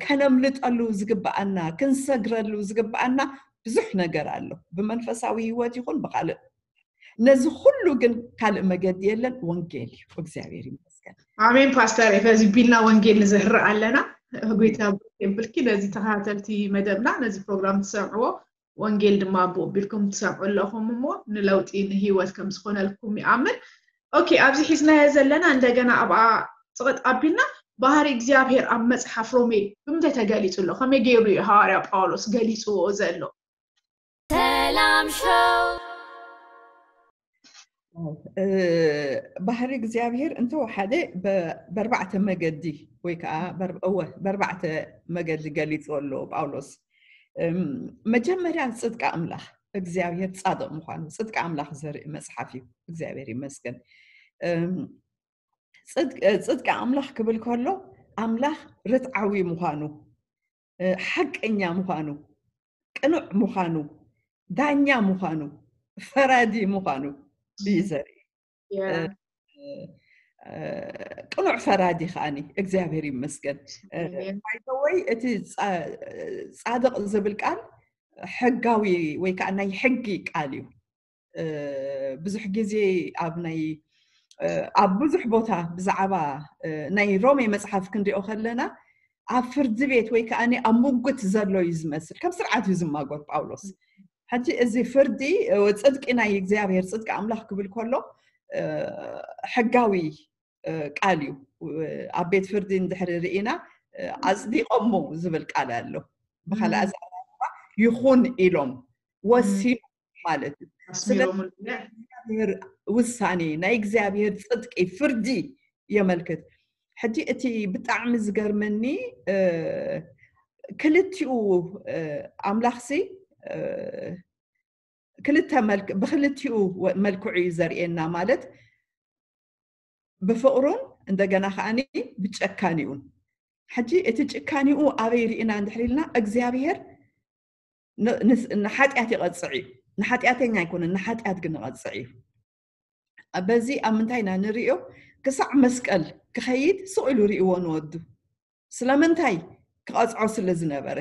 ከነምልጠሉ ዝግባኣና ክንሰግረሉ ዝግባኣና ብዙሕ ነገር ኣሎ ብመንፈሳዊ ሂወት ይኹን ብካልእ ነዚ ኩሉ ግን ካልእ መገዲ የለን ወንጌል እዩ እግዚኣብሔር ይመስገን ኣሜን ፓስተር ፈዚ ቢልና ወንጌል ንዝህር ኣለና ጎይታ ብልኪ ነዚ ተኸታተልቲ መደብና ነዚ ፕሮግራም ትሰምዕዎ ወንጌል ድማ ብኡ ኣቢልኩም ትሰምዑ ኣለኹም እሞ ንለውጢ ንሂወት ከም ዝኮነልኩም ይኣምን اوكي ابزي حزنا يا زلنا عندنا ابا صغت ابينا بحر اغزابير ام مصحف رومي بمتى تغاليتو لو خمي غيرو يا هارا باولوس غاليتو زلو سلام شو بحر اغزابير انتو واحد باربعه مجدي ويكا برب اول باربعه مجد غاليتو لو باولوس مجمريا صدق املاح እግዚኣብሔር ፃድቕ ምኳኑ ፅድቂ ኣምላኽ ዘርኢ መፅሓፍ እዩ እግዚኣብሔር ይመስገን ፅድቂ ኣምላኽ ክብል ከሎ ኣምላኽ ርትዓዊ ምዃኑ ሓቀኛ ምዃኑ ቅኑዕ ምዃኑ ዳኛ ምዃኑ ፈራዲ ምዃኑ እዩ ዘርኢ ቅኑዕ ፈራዲ ከዓኒ እግዚኣብሔር ይመስገን ባይተወይ እቲ ፃድቕ ዝብል ቃል ሕጋዊ ወይ ከዓ ናይ ሕጊ ቃል እዩ ብዙሕ ግዜ ኣብ ናይ ኣብ ብዙሕ ቦታ ብዛዕባ ናይ ሮሜ መፅሓፍ ክንሪኦ ከለና ኣብ ፍርድ ቤት ወይ ከዓ ኣብ ምጉት ዘሎ እዩ ዝመስል ከም ስርዓት እዩ ዝማጎት ጳውሎስ ሕጂ እዚ ፍርዲ ፅድቂ ናይ እግዚኣብሔር ፅድቂ ኣምላኽ ክብል ከሎ ሕጋዊ ቃል እዩ ኣብ ቤት ፍርዲ እንድሕሪ ርኢና ኣፅዲቆሞ ዝብል ቃል ኣሎ ብካልእ يخون إلهم وسيم ማለት ስለእግዚኣብሔር ውሳኔ ናይ እግዚኣብሔር ፅድቂ ፍርዲ የመልክት ሕጂ እቲ ብጣዕሚ ዝገርመኒ ክልቲኡ ኣምላኽሲ ክልተ ብክልቲኡ መልክዑ እዩ ዘርእየና ማለት ብፍቅሩን እንደገና ከዓኒ ብጨካኒኡን ሕጂ እቲ ጭካኒኡ ኣበይ ርኢና እንድሕር ኢልና እግዚኣብሔር ንሓጢኣት ይቐፅዕ እዩ ንሓጢኣተኛ ኣይኮነ ንሓጢኣት ግን ይቐፅዕ እዩ በዚ ኣብ ምንታይ ኢና ንሪዮ ክሳዕ መስቀል ክኸይድ ስቕኢሉ ርእዎ ንወዱ ስለምንታይ ክቐፅዖ ስለ ዝነበረ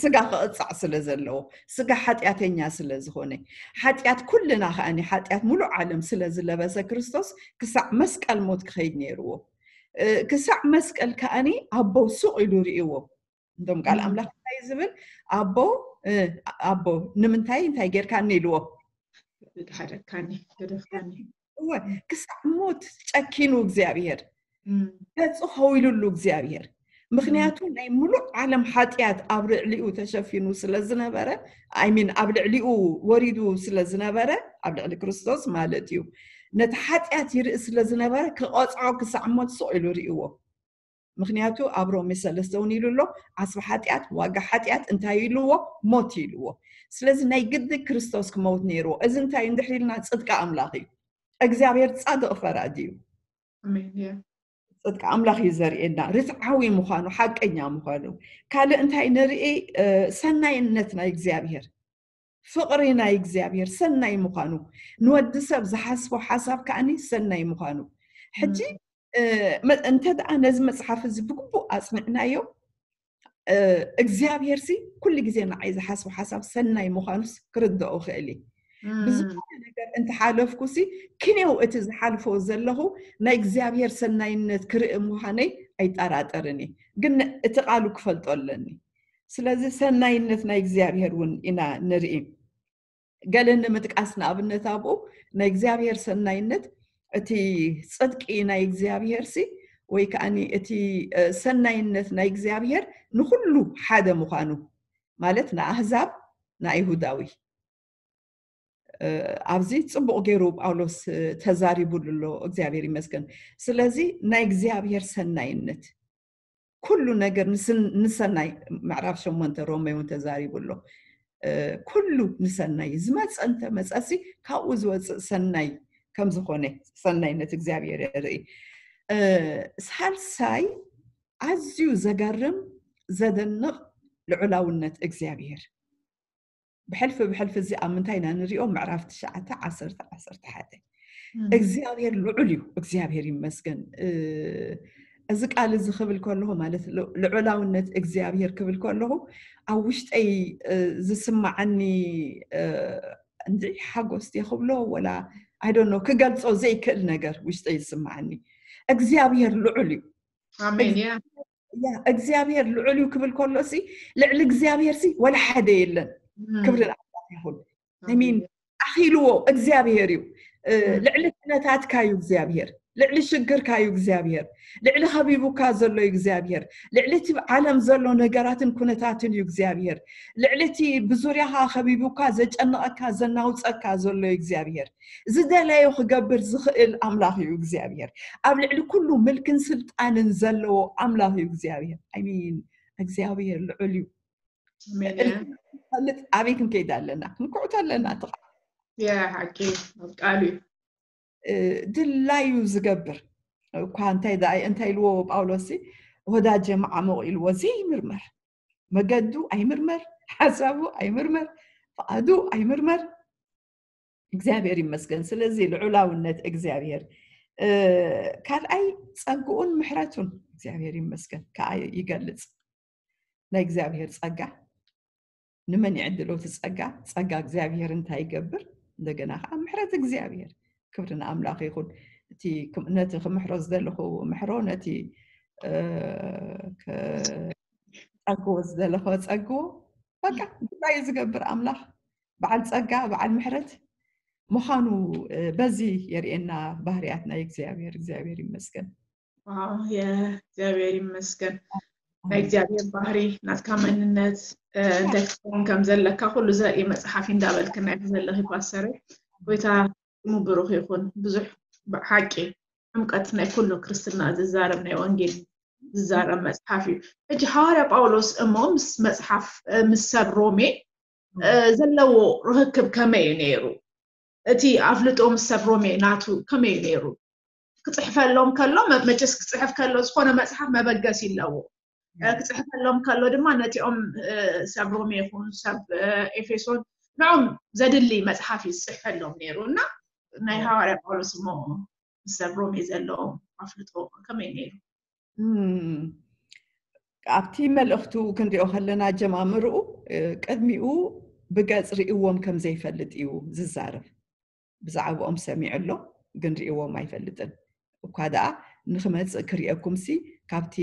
ስጋ ክቕፃዕ ስለ ዘለዎ ስጋ ሓጢኣተኛ ስለ ዝኾነ ሓጢኣት ኩልና ከዓኒ ሓጢኣት ሙሉእ ዓለም ስለ ዝለበሰ ክርስቶስ ክሳዕ መስቀል ሞት ክኸይድ ነይርዎ ክሳዕ መስቀል ከዓኒ ኣቦ ስቕ ኢሉ ርእዎ እንቶም ቃል ኣምላኽ እንታይ ዝብል ኣቦ ኣቦ ንምንታይ እንታይ ጌርካ ኢልዎ ሓደካኒ ገደፍካኒ እወ ክሳዕ ሞት ጨኪኑ እግዚኣብሔር ገፁ ከዊሉሉ እግዚኣብሔር ምክንያቱ ናይ ሙሉእ ዓለም ሓጢኣት ኣብ ልዕሊኡ ተሸፊኑ ስለዝነበረ ኣይሚን ኣብ ልዕሊኡ ወሪዱ ስለዝነበረ ኣብ ልዕሊ ክርስቶስ ማለት እዩ ነቲ ሓጢኣት ይርኢ ስለዝነበረ ክቐፅዖ ክሳዕ ሞት ስቕ ኢሉ ርእዎ ምክንያቱ ኣብ ሮሜ ሰለስተ እውን ኢሉ ኣሎ ዓስቢ ሓጢኣት ዋጋ ሓጢኣት እንታይ ኢልዎ ሞት ኢልዎ ስለዚ ናይ ግዲ ክርስቶስ ክመውት ነይርዎ እዚ እንታይ እንድሕር ኢልና ፅድቂ ኣምላኽ እዩ እግዚኣብሔር ፃድቕ ፈራድ እዩ ፅድቂ ኣምላኽ እዩ ዘርእየና ርትዓዊ ምዃኑ ሓቀኛ ምዃኑ ካልእ እንታይ ንርኢ ሰናይነት ናይ እግዚኣብሔር ፍቕሪ ናይ እግዚኣብሔር ሰናይ ምዃኑ ንወዲ ሰብ ዝሓስቦ ሓሳብ ከዓኒ ሰናይ ምዃኑ ሕጂ እንተ ደኣ ነዚ መፅሓፍ እዚ ብግቡእ ኣፅኒዕናዮ እግዚኣብሄር ሲ ኩሉ ግዜ ንዓይ ዝሓስቡ ሓሳብ ሰናይ ምዃኑስ ክርድኦ ክእል እዩ ብዝኾነ ነገር እንተሓለፍኩ ሲ ክንየው እቲ ዝሓልፎ ዘለኹ ናይ እግዚኣብሄር ሰናይነት ክርኢ ምዃነይ ኣይጠራጠርን እየ ግን እቲ ቃሉ ክፈልጦ ኣለኒ ስለዚ ሰናይነት ናይ እግዚኣብሄር እውን ኢና ንርኢ ገለ ንምጥቃስ ንኣብነት ኣብኡ ናይ እግዚኣብሄር ሰናይነት እቲ ፅድቂ ናይ እግዚኣብሄር ሲ ወይ ከዓኒ እቲ ሰናይነት ናይ እግዚኣብሄር ንኩሉ ሓደ ምኳኑ ማለት ንኣህዛብ ንኣይሁዳዊ ኣብዚ ፅቡቅ ገይሩ ጳውሎስ ተዛሪቡሉ ኣሎ እግዚኣብሄር ይመስገን ስለዚ ናይ እግዚኣብሄር ሰናይነት ኩሉ ነገር ንሰናይ ምዕራፍ ሸሞንተ ሮሜ እውን ተዛሪቡ ኣሎ ኩሉ ንሰናይ ዝመፀ እንተመፃሲ ካብኡ ዝወፅእ ሰናይ كم زخوني صناي نت إغزابير رأي سهل ساي عزيو زجرم زدنق لعلاو النت إغزابير بحلف بحلف زي أمن تاينا نريو معرفة شعة عصرت عصرت حدا إغزابير لعليو إغزابير يمسكن أزك على الزخب الكله ما لث لعلاو النت إغزابير كبل كله أو وشت أي زسمعني عندي حاجة استيخبله ولا ኣይ ዶንት ኖ ክገልፆ ዘይክእል ነገር ውሽጠይ ዝስማዓኒ እግዚኣብሄር ልዑል እዩ ያ እግዚኣብሄር ልዑል እዩ ክብል ከሎ ሲ ልዕሊ እግዚኣብሄር ሲ ወላ ሓደ የለን ክብሪ ንኣምላኽ ይኹን ሚን ኣኺልዎ እግዚኣብሄር እዩ ልዕሊ ክነታትካ እዩ እግዚኣብሄር ልዕሊ ሽግርካ እዩ እግዚኣብሄር ልዕሊ ከቢቡካ ዘሎ እዩ እግዚኣብሄር ልዕሊ እቲ ዓለም ዘሎ ነገራትን ኩነታትን እዩ እግዚኣብሄር ልዕሊ እቲ ብዙርያካ ከቢቡካ ዘጨንቐካ ዘናውፀካ ዘሎ እዩ እግዚኣብሄር ዝደለዮ ክገብር ዝኽእል ኣምላኽ እዩ እግዚኣብሄር ኣብ ልዕሊ ኩሉ ምልክን ስልጣንን ዘለዎ ኣምላኽ እዩ እግዚኣብሄር ኣይሚን እግዚኣብሄር ልዑል እዩ ፈልጥ ኣበይ ክንከይድ ኣለና ክንኩዕት ኣለና ትቃ yaa xagee qaali ድላዩ ዝገብር እኳ እንታይ እንታይ ኢልዎ ጳውሎስ ወዳጀ መዓሞቕ ኢልዎ እዚ ይምርመር መገዱ ኣይምርመር ሓሳቡ ኣይምርመር ፍቓዱ ኣይምርመር እግዚኣብሔር ይመስገን ስለዚ ልዑላውነት እግዚኣብሔር ካልኣይ ፀጉኡን ምሕረቱን እግዚኣብሔር ይመስገን ከዓ ይገልፅ ናይ እግዚኣብሔር ፀጋ ንመን ይዕድሎ እቲ ፀጋ ፀጋ እግዚኣብሔር እንታይ ይገብር እንደገና ከዓ ምሕረት እግዚኣብሔር ክብርን ኣምላኽ ይኹን እቲ ነቲ ክምሕሮ ዝደለኹ ምሕሮ ነቲ ፀግቦ ዝደለኸ ፀግቦ በቃ እንታይ እዩ ዝገብር ኣምላኽ በዓል ፀጋ በዓል ምሕረት ምዃኑ በዚ የርእየና ባህርያት ናይ እግዚኣብሔር እግዚኣብሔር ይመስገን እግዚአብሔር ይመስገን ናይ እግዚኣብሔር ባህሪ ናትካ መንነት እንታይ ክትኸውን ከም ዘለካ ኩሉ ዘርኢ መፅሓፊ እንዳበልክና ኢኹ ዘለኺ ፓስተር ጎይታ ስሙ ብሩኽ ይኹን ብዙሕ ሓቂ ዕምቀት ናይ ኩሉ ክርስትና ዝዛረብ ናይ ወንጌል ዝዛረብ መፅሓፍ እዩ ሕጂ ሃዋርያ ጳውሎስ እሞ ምስ መፅሓፍ ምስ ሰብ ሮሜ ዘለዎ ርክክብ ከመይ እዩ ነይሩ እቲ ኣፍልጦ ምስ ሰብ ሮሜ ናቱ ከመይ እዩ ነይሩ ክፅሕፈሎም ከሎ መጨስ ክፅሕፍ ከሎ ዝኮነ መፅሓፍ መበገስ ይለዎ ክፅሕፈሎም ከሎ ድማ ነቲኦም ሰብ ሮሜ ይኹን ሰብ ኤፌሶን ንዖም ዘድሊ መፅሓፍ እዩ ዝፅሕፈሎም ነይሩ እና ናይ ሃዋርያ ጳውሎስ እሞ ሰብ ሮሜ ዘሎ ኣፍልጦ ከመይ ነይሩ ኣብቲ መልእኽቱ ክንሪኦ ከለና ጀማምርኡ ቅድሚኡ ብገፅ ርእዎም ከም ዘይፈልጥ እዩ ዝዛረብ ብዛዕባኦም ሰሚዑ ኣሎ ግን ርእዎም ኣይፈልጥን እኳ ደኣ ንክመፅእ ሲ ካብቲ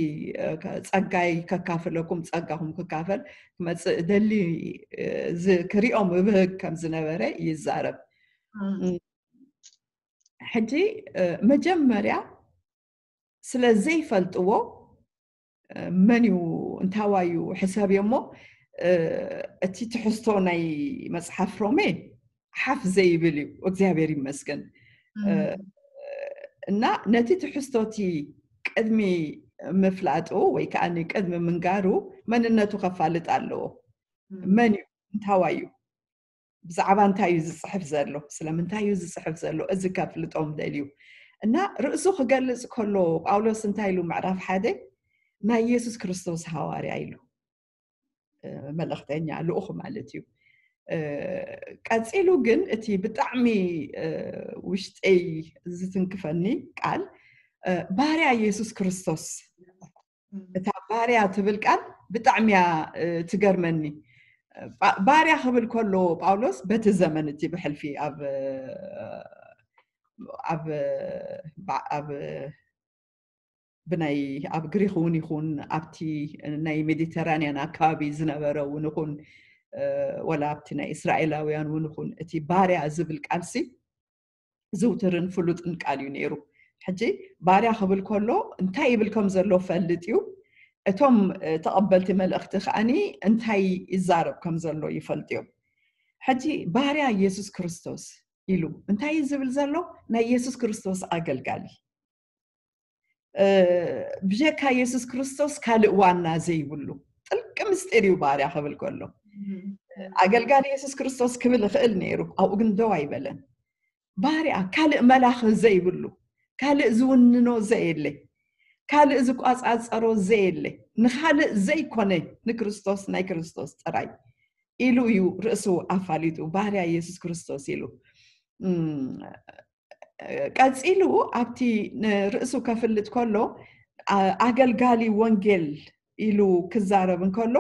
ፀጋይ ከካፍለኩም ፀጋኹም ክካፈል ክመፅእ ደሊ ክሪኦም ብብህግ ከም ዝነበረ ይዛረብ ሕጂ መጀመርያ ስለዘይፈልጥዎ መን ዩ እንታዋዩ ሕሰብ እዮ ሞ እቲ ትሕዝቶ ናይ መፅሓፍ ሮሜ ሓፍ ዘይብል እዩ እግዚኣብሔር ይመስግን إن نتي تحستوتي كأدمي مفلاتو ويكأني كأدمي منقارو من النتو غفالت علو من انتوايو بزعبا انتايو زي صحف زالو سلام انتايو زي صحف زالو ازي كافلت عم داليو إن رؤسو خقالس كلو قولو سنتايلو معرف حادي ما يسوس كريستوس هواري عيلو ملاختين يعلو أخو مالتيو ቀፂሉ ግን እቲ ብጣዕሚ ውሽጠይ ዝትንክፈኒ ቃል ባርያ ኢየሱስ ክርስቶስ እታ ባርያ ትብል ቃል ብጣዕሚ እያ ትገርመኒ ባርያ ክብል ከሎ ጳውሎስ በቲ ዘመን እቲ ብሕልፊ ኣብ ኣብ ኣብ ብናይ ኣብ ግሪክ እውን ይኹን ኣብቲ ናይ ሜዲተራንያን ኣከባቢ ዝነበረ እውን ይኹን ወላ ናይ እስራኤላውያን እውን ይኹን እቲ ባርያ ዝብል ቃልሲ ዝውትርን ፍሉጥን ቃል እዩ ነይሩ ሕጂ ባርያ ክብል ከሎ እንታይ ይብል ከም ዘሎ ፈልጥ እዩ እቶም ተቐበልቲ መልእኽቲ ከዓኒ እንታይ ይዛረብ ከም ዘሎ ይፈልጥ እዮም ሕጂ ባርያ ኢየሱስ ክርስቶስ ኢሉ እንታይ ዝብል ዘሎ ናይ ኢየሱስ ክርስቶስ ኣገልጋሊ ብጀካ ኢየሱስ ክርስቶስ ካልእ ዋና ዘይብሉ ጥልቂ ምስጢር እዩ ባርያ ክብል ከሎ ኣገልጋሊ የሱስ ክርስቶስ ክብል ይኽእል ነይሩ ኣብኡ ግን ደው ኣይበለን ባርያ ካልእ መላኽ ዘይብሉ ካልእ ዝውንኖ ዘየለይ ካልእ ዝቋፃፀሮ ዘየለይ ንካልእ ዘይኮነ ንክርስቶስ ናይ ክርስቶስ ጥራይ ኢሉ እዩ ርእሱ ኣፋሊጡ ባህርያ ኢየሱስ ክርስቶስ ኢሉ ቀፂሉ ኣብቲ ርእሱ ከፍልጥ ከሎ ኣገልጋሊ ወንጌል ኢሉ ክዛረብ እንከሎ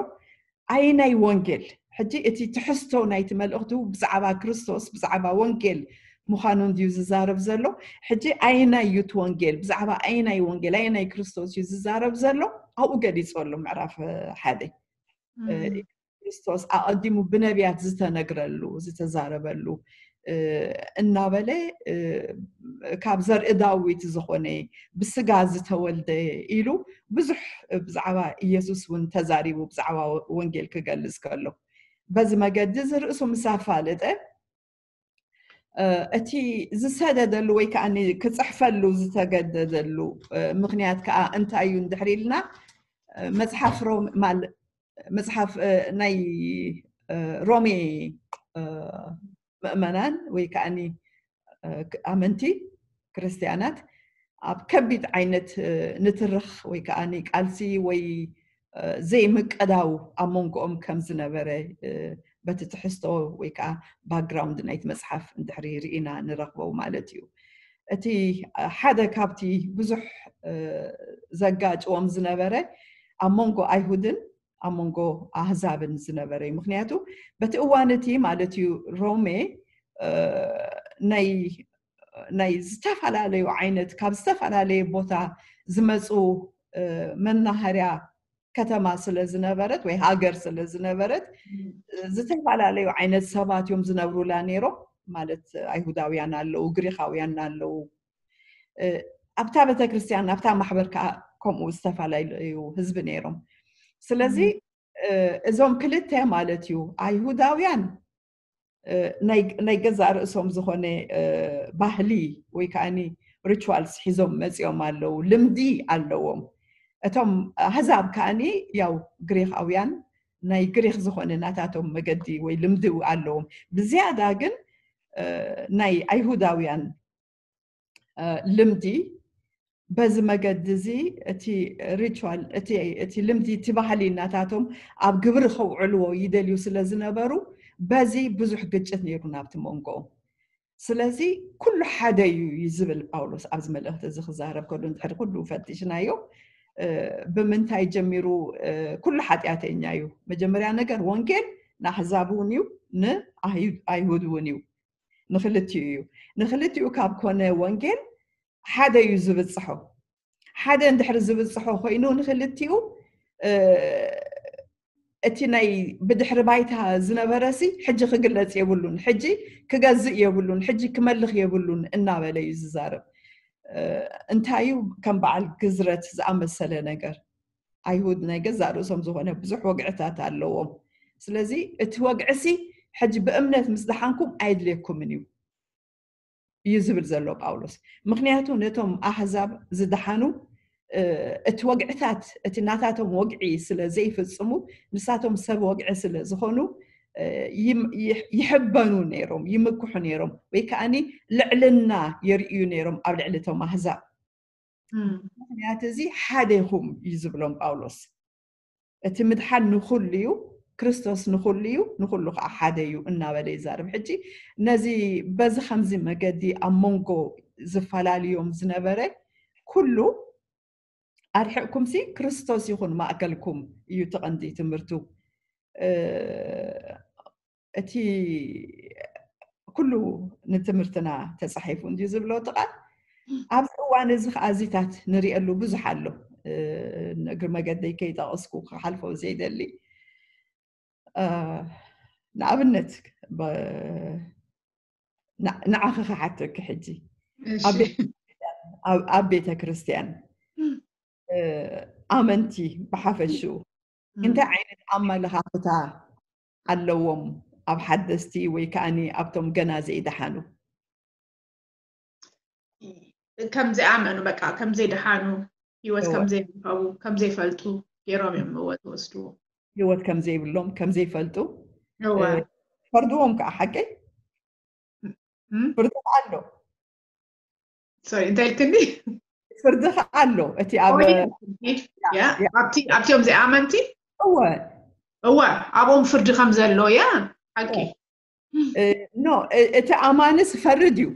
ኣይ ናይ ወንጌል ሕጂ እቲ ትሕዝቶ ናይቲ መልእኽቱ ብዛዕባ ክርስቶስ ብዛዕባ ወንጌል ምዃኑ ድዩ ዝዛረብ ዘሎ ሕጂ ኣይናይ ዩት ወንጌል ብዛዕባ ኣይናይ ወንጌል ኣይናይ ክርስቶስ እዩ ዝዛረብ ዘሎ ኣብኡ ገሊፆ ኣሎ ምዕራፍ ሓደ ክርስቶስ ኣቐዲሙ ብነቢያት ዝተነግረሉ ዝተዛረበሉ እናበለ ካብ ዘርኢ ዳዊት ዝኾነ ብስጋ ዝተወልደ ኢሉ ብዙሕ ብዛዕባ ኢየሱስ እውን ተዛሪቡ ብዛዕባ ወንጌል ክገልፅ ከሎ በዚ መገዲ እዚ ርእሱ ምስ ኣፋለጠ እቲ ዝሰደደሉ ወይ ከዓ ክፅሕፈሉ ዝተገደደሉ ምክንያት ከዓ እንታይ እዩ ንድሕሪ ኢልና መፅሓፍ መፅሓፍ ናይ ሮሜ مؤمنان ويكاني آه، امنتي كريستيانات اب كبيت عينت آه، نترخ ويكاني قالسي وي آه، زي مقداو امونكم كم زنبره بتتحستو ويكا باك جراوند نايت مصحف ندحري رينا نرغبو مالتيو اتي حدا كابتي بزح زقاج وام زنبره امونكو ايهودن ኣብ መንጎ ኣህዛብን ዝነበረ እዩ ምክንያቱ በቲ እዋን እቲ ማለት እዩ ሮሜ ናይ ዝተፈላለዩ ዓይነት ካብ ዝተፈላለየ ቦታ ዝመፁ መናሃርያ ከተማ ስለ ዝነበረት ወይ ሃገር ስለ ዝነበረት ዝተፈላለዩ ዓይነት ሰባት እዮም ዝነብሩላ ነይሮም ማለት ኣይሁዳውያን ኣለው ግሪካውያን ኣለው ኣብታ ቤተክርስትያን ኣብታ ማሕበር ከዓ ከምኡ ዝተፈላለዩ ህዝቢ ነይሮም ስለዚ እዞም ክልተ ማለት እዩ ኣይሁዳውያን ናይ ገዛ ርእሶም ዝኮነ ባህሊ ወይ ከዓኒ ሪችዋልስ ሒዞም መፂኦም ኣለው ልምዲ ኣለዎም እቶም ኣህዛብ ከዓኒ ያው ግሪካውያን ናይ ግሪክ ዝኮነ ናታቶም መገዲ ወይ ልምዲ ኣለዎም ብዝያዳ ግን ናይ ኣይሁዳውያን ልምዲ بزمجد زي أتي ريتشوال أتي أتي لمدي لي ناتاتهم أب قبر خو علو يدليو سلازنا برو بزي بزح جتشت نيرونا بتمونجو سلازي كل حدا يزبل باولوس أبز ملأت زخ زهرب كلون تحر كله فتشنايو بمنتاي جميرو كل حد يعتينيو مجمريا نجر وانجل نحزابونيو ن أيهود أيهودونيو نخلتيو نخلتيو كاب كونه وانجل ሓደ እዩ ዝበፅሖ ሓደ እንድሕሪ ዝበፅሖ ኮይኑ ንክልቲኡ እቲ ናይ ብድሕሪ ባይታ ዝነበረ ሲ ሕጂ ክግለፅ የብሉን ሕጂ ክገዝእ የብሉን ሕጂ ክመልኽ የብሉን እናበለ እዩ ዝዛርብ እንታይ እዩ ከም በዓል ግዝረት ዝኣመሰለ ነገር ኣይሁድ ናይ ገዛ ርእሶም ዝኾነ ብዙሕ ወግዕታት ኣለዎም ስለዚ እቲ ወግዕሲ ሕጂ ብእምነት ምስ ደሓንኩም ኣየድልየኩምን እዩ እዩ ዝብል ዘሎ ጳውሎስ ምክንያቱ ነቶም ኣሕዛብ ዝደሓኑ እቲ ወግዕታት እቲ ናታቶም ወግዒ ስለ ዘይፍፅሙ ንሳቶም ሰብ ወግዒ ስለ ዝኾኑ ይሕበኑ ነይሮም ይምክሑ ነይሮም ወይ ከዓኒ ልዕልና የርእዩ ነይሮም ኣብ ልዕሊ እቶም ኣሕዛብ ምክንያት እዚ ሓደ ይኹም እዩ ዝብሎም ጳውሎስ እቲ ምድሓን ንኩሉ እዩ كريستوس نخليو نخلو حاديو إن بلي زارب حجي نزي بز خمزي مقدي أمونغو زفلاليوم زنبري كلو أرحقكم سي كريستوس يخون ما أكلكم يتقندي تمرتو أتي كلو نتمرتنا تصحيفون دي زبلو تقال أبسوان زخ أزيتات نري ألو بزحالو نقر مقدي كي تاقسكو خالفو زيد اللي آه، نعبنت ب... نعخ خاتك نعم، حجي أبي أبي كريستيان آه، آمنتي بحفشو أنت عين أما لخاتا اللوم أب حدستي ويكاني أبتم جنازي دحانو كم زي آمنو بكا كم زي دحانو يوز كم زي كم زي فلتو كيرام يموت وستو هوت ከምዘይ የብሎም ከምዘይ ይፈልጡ ፈርድዎም ከዓ ሓቀይ ፍርዲ ኣሎ እንታይ ክኒ ፍርዲ ከዓ ኣሎ እቲ ኣብኣብቶም ዘይኣመንቲ እወ እወ ኣብኦም ፍርዲ ከም ዘሎ እያ ሓቂ ኖ እቲ ኣማንስ ፈርድ እዩ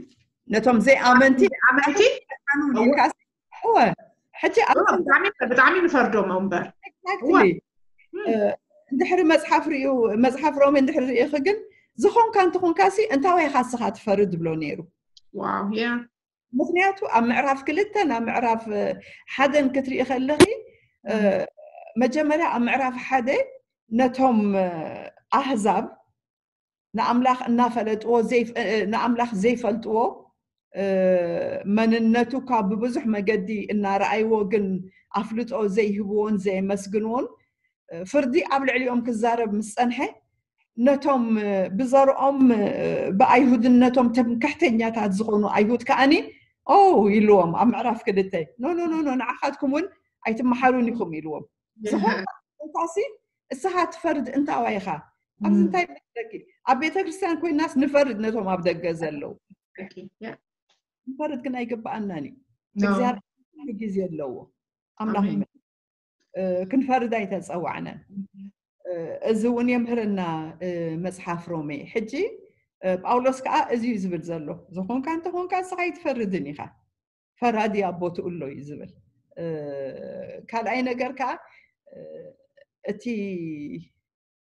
ነቶም ዘይኣመንቲ ኣመንቲ እወ ሕጂ ብጣዕሚ ንፈርዶም እምበር ندحر مزحف ريو مزحف رومي ندحر ريو زخون كان تخون كاسي انتا وي خاصها تفرد بلو نيرو واو يا مخنياتو ام معرف كلتا انا معرف حدا كتري اخلغي مجملة ام معرف حدا نتهم احزاب ناملاخ نافلت او زيف ناملاخ زيفلت او من النتو كاب بزح مجدي ان رايو جن افلت او زي هبون زي مسجنون فردي قبل عليهم كزارب مسنحة نتهم بزرقهم بأيهود نتهم تمكحتين يا تعزقون أيهود كأني أو يلوم عم عرف كده تي نو نو نو نو نعخدكم ون أيتم محارونيكم يلوم تعصي السهات فرد أنت أو أي خا أبز أنت بدك أبي تكرسان كوي ناس نفرد نتهم عبد الجزلو نفرد كنا يكبر أناني نعم زيادة لو أم لهم أه، كنفردايت تصوعنا ازون أه، يمهرنا أه، مصحف رومي حجي باولوس كا ازي زبل زلو زهون كانت هون كان سايت فردني خا فرادي ابو تقول له يزبل كان اي نغر كا اتي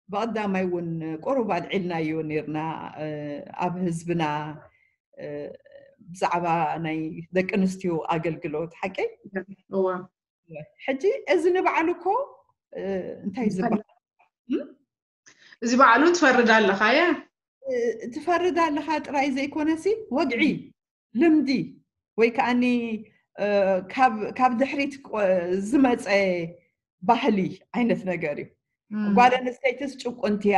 بعد ما يون قرب بعد علنا يونيرنا اب حزبنا أنا ناي دكنستيو اغلغلوت حقي هو ሕጂ እዚ ንባዕሉ ኮ እንታይ ዝበሃል እዚ በዓሉ ትፈርድ ኣለካ እየ ትፈርድ ኣለካ ጥራይ ዘይኮነሲ ወግዒ ልምዲ ወይ ከዓኒ ካብ ድሕሪት ዝመፀ ባህሊ ዓይነት ነገር እዩ ጓል ኣንስተይትስ ጭቁንትያ